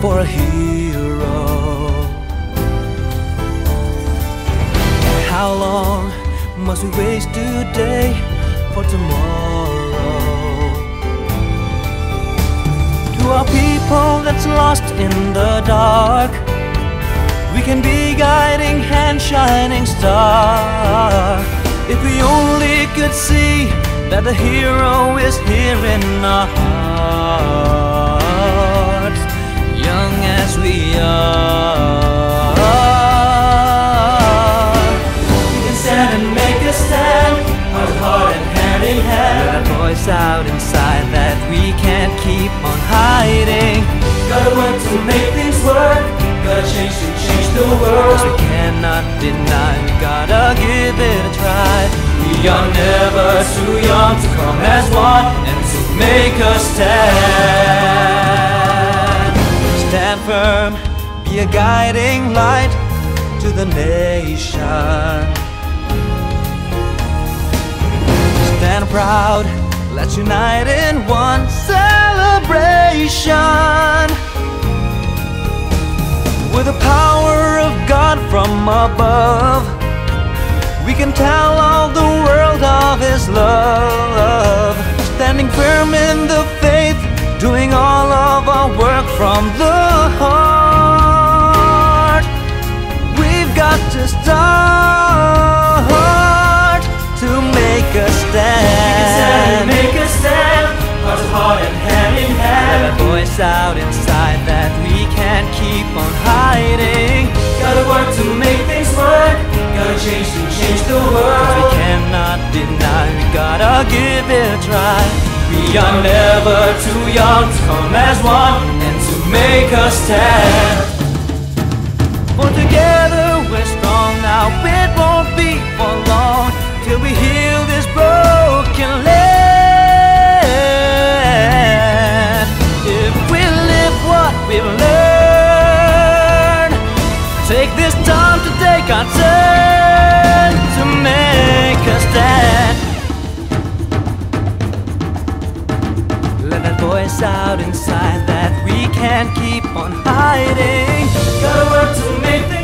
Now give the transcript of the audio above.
for a hero. How long must we waste today for tomorrow? To our people that's lost in the dark, we can be guiding hand, shining star. If we only could see that the hero is here in our hearts, are. Stand and make a stand, heart to and hand in hand. A voice out inside that we can't keep on hiding. Gotta work to make things work. Gotta change to change the world. We cannot deny, we gotta give it a try. We are never too young to come as one and to make a stand. Firm, be a guiding light to the nation. Stand proud, let's unite in one celebration. With the power of God from above, we can tell all the world of His love. Standing firm in the work from the heart. We've got to start to make a stand. make a stand, heart to heart and hand in hand. Let a voice out inside that we can't keep on hiding. Gotta work to make things work. Gotta change to change the Cause we cannot deny, we gotta give it a try. We are never too young to come as one and to make a stand. For together we're strong now, it won't be for long till we heal this broken land. If we live what we've learned, take this time to take our turn. voice out inside that we can't keep on hiding. Gotta work to make